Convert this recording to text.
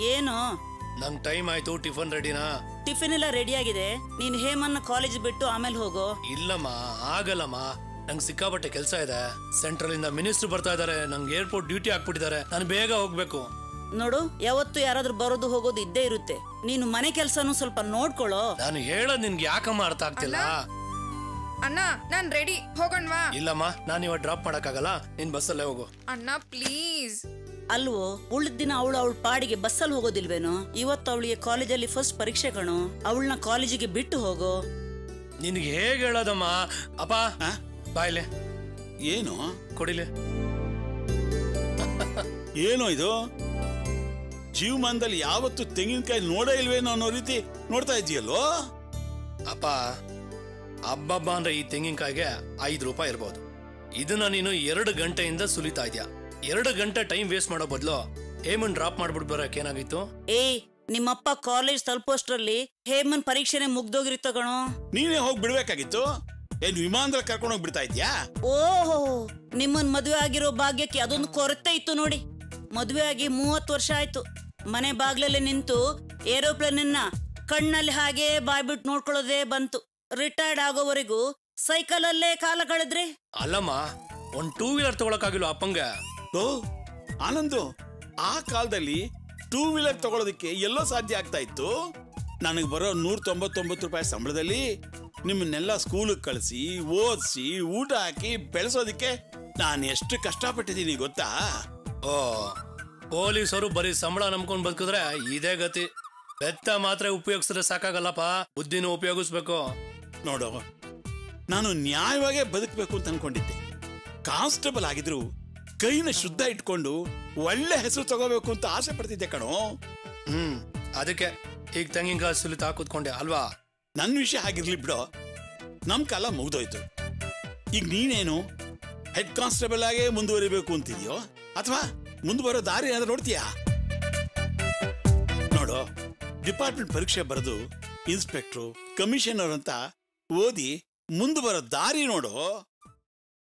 ಏನು? ನಂಗ್ ಟೈಮ್ ಆಯ್ತು ಟಿಫನ್ ರೆಡಿನಾ ಟಿಫಿನ್ ಎಲ್ಲ ರೆಡಿ ಆಗಿದೆ. ನೀನ್ ಹೇಮನ್ನ ಕಾಲೇಜ್ ಬಿಟ್ಟು ಆಮೇಲೆ ಹೋಗೋ. ಇಲ್ಲಮ್ಮ ಆಗಲ್ಲಮ್ಮ. ನಂಗೆ ಸಿಕ್ಕಾಪಟ್ಟೆ ಕೆಲಸ ಇದೆ. ಸೆಂಟ್ರಲ್ ಇಂದ ಮಿನಿಸ್ಟರ್ ಬರ್ತಾ ಇದಾರೆ. ನಂಗೆ ಏರ್ಪೋರ್ಟ್ ಡ್ಯೂಟಿ ಹಾಕ್ಬಿಟ್ಟಿದ್ದಾರೆ. ನಾನು ಬೇಗ ಹೋಗ್ಬೇಕು. ನೋಡು ಯಾವತ್ತು ಯಾರಾದ್ರೂ ಬರೋದು ಹೋಗೋದು ಇದ್ದೇ ಇರುತ್ತೆ. ನೀನು ಮನೆ ಕೆಲಸನೂ ಸ್ವಲ್ಪ ನೋಡ್ಕೊಳ್ಳೋ. ನಾನು ಹೇಳೋದ್ ನಿನ್ಗೆ ಯಾಕಮ್ಮ ಅರ್ಥ ಆಗ್ತಿಲ್ಲ? ಅಣ್ಣ ನಾನು ರೆಡಿ ಹೋಗೋಣವಾ? ಇಲ್ಲಮ್ಮ ನಾನು ಇವಾಗ ಡ್ರಾಪ್ ಮಾಡಕ್ಕಾಗಲ್ಲ. ನೀನ್ ಬಸ್ಸಲ್ಲೇ ಹೋಗು. ಅಣ್ಣ ಪ್ಲೀಸ್ ಅಲ್ವೋ ಉಳಿದ ದಿನ ಅವಳು ಅವಳ ಪಾಡಿಗೆ ಬಸ್ಸಲ್ಲಿ ಹೋಗೋದಿಲ್ವೇನೋ? ಇವತ್ತು ಅವಳಿಗೆ ಕಾಲೇಜಲ್ಲಿ ಫಸ್ಟ್ ಪರೀಕ್ಷೆ ಕಣೋ. ಅವಳನ್ನ ಕಾಲೇಜಿಗೆ ಬಿಟ್ಟು ಹೋಗೋ. ನಿನಗೆ ಹೇಗೆ ಹೇಳೋದಮ್ಮ? ಅಪ್ಪ ಆ? ಬಾಯ್ಲೆ ಏನು? ಕೊಡಿಲೆ ಏನು ಇದು? ಜೀವಮಾನದಲ್ಲಿ ಯಾವತ್ತು ತೆಂಗಿನಕಾಯಿ ನೋಡೇ ಇಲ್ವೇನೋ ಅನ್ನೋ ರೀತಿ ನೋಡ್ತಾ ಇದೆಯಲ್ಲೋ ಅಪ್ಪ ಹಬ್ಬಬ್ಬ ಅಂದ್ರೆ ಈ ತೆಂಗಿನಕಾಯಿಗೆ ಐದು ರೂಪಾಯಿ ಇರ್ಬೋದು. ಇದನ್ನ ನೀನು ಎರಡು ಗಂಟೆಯಿಂದ ಸುಲಿತಾ ಇದ್ಯಾ? ಎರಡು ಗಂಟೆ ಟೈಮ್ ವೇಸ್ಟ್ ಮಾಡೋ ಬದಲು ಹೇಮನ್ ಡ್ರಾಪ್ ಮಾಡ್ಬಿಟ್ಟು ಬರಕ್ ಏನಾಗಿತ್ತು? ಏಯ್ ನಿಮ್ಮಪ್ಪ ಕಾಲೇಜ್ ತಲುಪೋಷ್ಟ್ರಲ್ಲಿ ಹೇಮನ್ ಪರೀಕ್ಷೆನೆ ಮುಗ್ದೋಗಿರುತ್ತ ಕಣೋ. ನೀನೇ ಹೋಗಿ ಬಿಡ್ಬೇಕಾಗಿತ್ತು? ಏನ್ ವಿಮಾನದಲ್ಲಿ ಕರ್ಕೊಂಡು ಹೋಗಿ ಬಿಡ್ತಾ ಇದ್ಯಾ ಓಹೋ ನಿಮ್ಮನ್ ಮದುವೆ ಆಗಿರೋ ಭಾಗ್ಯಕ್ಕೆ ಅದೊಂದು ಕೊರತೆ ಇತ್ತು ನೋಡಿ. ಮದುವೆ ಆಗಿ ಮೂವತ್ತು ವರ್ಷ ಆಯ್ತು. ಮನೆ ಬಾಗ್ಲಲ್ಲಿ ನಿಂತು ಏರೋಪ್ಲೇನ್ ಕಣ್ಣಲ್ಲಿ ಹಾಗೆ ಬಾಯ್ಬಿಟ್ಟು ನೋಡ್ಕೊಳ್ಳೋದೇ ಬಂತು. ರಿಟೈರ್ಡ್ ಆಗೋವರೆಗೂ ಸೈಕಲ್ ಅಲ್ಲೇ ಕಾಲ ಕಳೆದ್ರಿ? ಅಲ್ಲಮ್ಮ ಒಂದ್ ಟೂ ವೀಲರ್ ತಗೊಳಕಾಗಿಲ್ಲ ಅಪ್ಪಂಗ. ಆನಂದು ಆ ಕಾಲದಲ್ಲಿ ಟೂ ವೀಲರ್ ತಗೊಳ್ಳೋದಕ್ಕೆ ಎಲ್ಲೋ ಸಾಧ್ಯ ಆಗ್ತಾ ಇತ್ತು? ನನಗೆ ಬರೋ ನೂರ ತೊಂಬತ್ತೊಂಬತ್ತು ರೂಪಾಯಿ ಸಂಬಳದಲ್ಲಿ ನಿಮ್ಮನ್ನೆಲ್ಲ ಸ್ಕೂಲಿಗೆ ಕಳಿಸಿ ಓದಿಸಿ ಊಟ ಹಾಕಿ ಬೆಳೆಸೋದಕ್ಕೆ ನಾನು ಎಷ್ಟು ಕಷ್ಟಪಟ್ಟಿದ್ದೀನಿ ಗೊತ್ತಾ? ಓ ಪೊಲೀಸರು ಬರೀ ಸಂಬಳ ನಂಬ್ಕೊಂಡು ಬದುಕಿದ್ರೆ ಇದೇ ಗತಿ. ಬೆತ್ತ ಮಾತ್ರ ಉಪಯೋಗಿಸಿದ್ರೆ ಸಾಕಾಗಲ್ಲಪ್ಪ ಬುದ್ಧಿನೂ ಉಪಯೋಗಿಸ್ಬೇಕು. ನೋಡು ನಾನು ನ್ಯಾಯವಾಗೇ ಬದುಕಬೇಕು ಅಂತ ಅನ್ಕೊಂಡಿದ್ದೆ. ಕಾನ್ಸ್ಟೇಬಲ್ ಆಗಿದ್ರು ಕೈನ ಶುದ್ಧ ಇಟ್ಕೊಂಡು ಒಳ್ಳೆ ಹೆಸರು ತಗೋಬೇಕು ಅಂತ ಆಸೆ ಪಡ್ತಿದ್ದೆ ಕಣೋ. ಹ್ಮ್ ಅದಕ್ಕೆ ಈಗ ತೆಂಗಿನಕಾಯಿ ಸುಲಿತಾ ಕೂತ್ಕೊಂಡೆ ಅಲ್ವಾ? ನನ್ನ ವಿಷಯ ಆಗಿರ್ಲಿ ಬಿಡೋ. ನಮ್ ಕಾಲ ಮುಗ್ದೋಯ್ತು. ಈಗ ನೀನೇನು ಹೆಡ್ ಕಾನ್ಸ್ಟೇಬಲ್ ಆಗೇ ಮುಂದುವರಿಬೇಕು ಅಂತಿದ್ಯೋ? ಅಥವಾ ಮುಂದುವರೋ ಬರೋ ದಾರಿ ಏನಾದ್ರು ನೋಡ್ತೀಯಾ? ನೋಡು ಡಿಪಾರ್ಟ್ಮೆಂಟ್ ಪರೀಕ್ಷೆ ಬರೆದು ಇನ್ಸ್ಪೆಕ್ಟ್ರು ಕಮಿಷನರ್ ಅಂತ ಓದಿ ಮುಂದುವರೋ ಬರೋ ದಾರಿ ನೋಡು.